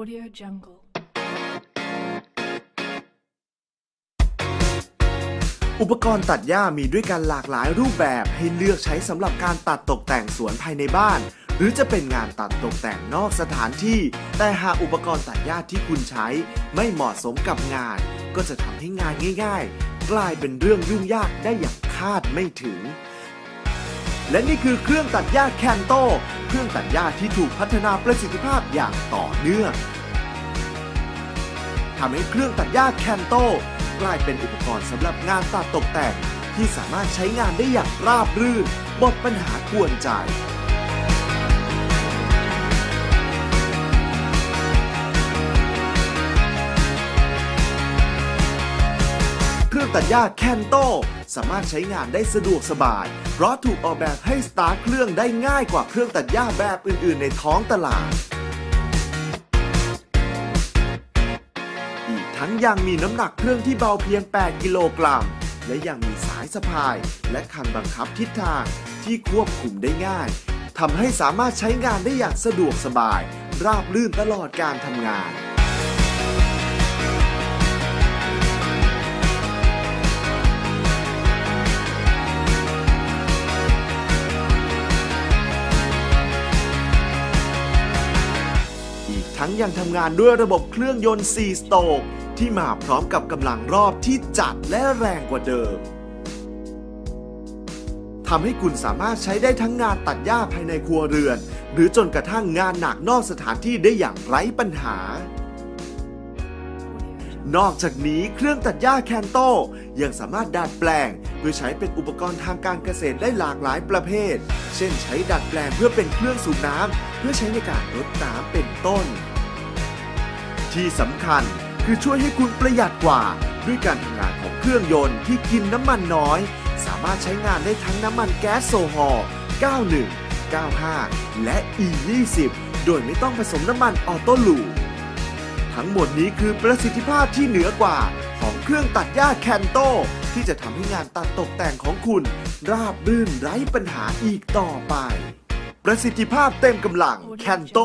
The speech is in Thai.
Audio Jungle อุปกรณ์ตัดหญ้ามีด้วยกันหลากหลายรูปแบบให้เลือกใช้สำหรับการตัดตกแต่งสวนภายในบ้าน หรือจะเป็นงานตัดตกแต่งนอกสถานที่ แต่หากอุปกรณ์ตัดหญ้าที่คุณใช้ ไม่เหมาะสมกับงาน ก็จะทำให้งานง่าย ๆ กลายเป็นเรื่องยุ่งยากได้อย่างคาดไม่ถึง และนี่คือเครื่องตัดหญ้าแคนโตเครื่องตัดหญ้าที่ถูกพัฒนาประสิทธิภาพอย่างต่อเนื่อง ทำให้เครื่องตัดหญ้าแคนโตกลายเป็นอุปกรณ์สำหรับงานตัดตกแต่ง ที่สามารถใช้งานได้อย่างราบรื่นหมดปัญหากวนใจเครื่องตัดหญ้าแคนโตสามารถใช้งานได้สะดวกสบาย เพราะถูกออกแบบให้สตาร์ทเครื่องได้ง่ายกว่าเครื่องตัดหญ้าแบบอื่น ๆ ในท้องตลาด ทั้งยังมีน้ำหนักเครื่องที่เบาเพียง 8 กิโลกรัม และยังมีสายสะพาย และคันบังคับทิศทางที่ควบคุมได้ง่ายทำให้สามารถใช้งานได้อย่างสะดวกสบาย ราบรื่นตลอดการทำงานอีกทั้งยังทำงานด้วยระบบเครื่องยนต์ 4 สโตรก ที่มาพร้อมกับกำลังรอบที่จัดและแรงกว่าเดิมทำให้คุณสามารถใช้ได้ทั้งงานตัดหญ้าภายในครัวเรือน หรือจนกระทั่งงานหนักนอกสถานที่ได้อย่างไร้ปัญหา นอกจากนี้เครื่องตัดหญ้าแคนโตยังสามารถดัดแปลง เพื่อใช้เป็นอุปกรณ์ทางการเกษตรได้หลากหลายประเภท เช่น ใช้ดัดแปลงเพื่อเป็นเครื่องสูบน้ำเพื่อใช้ในการรดน้ำเป็นต้น ที่สำคัญ คือช่วยให้คุณประหยัดกว่า ด้วยการทำงานของเครื่องยนต์ที่กินน้ำมันน้อย สามารถใช้งานได้ทั้งน้ำมันแก๊สโซฮอล์91 95 และ E20 โดยไม่ต้องผสมน้ำมันออโต้ลูทั้งหมดนี้คือประสิทธิภาพที่เหนือกว่าของเครื่องตัดหญ้าแคนโตที่จะทำให้งานตัดตกแต่งของคุณ ราบรื่นไร้ปัญหาอีกต่อไป ประสิทธิภาพเต็มกำลังแคนโต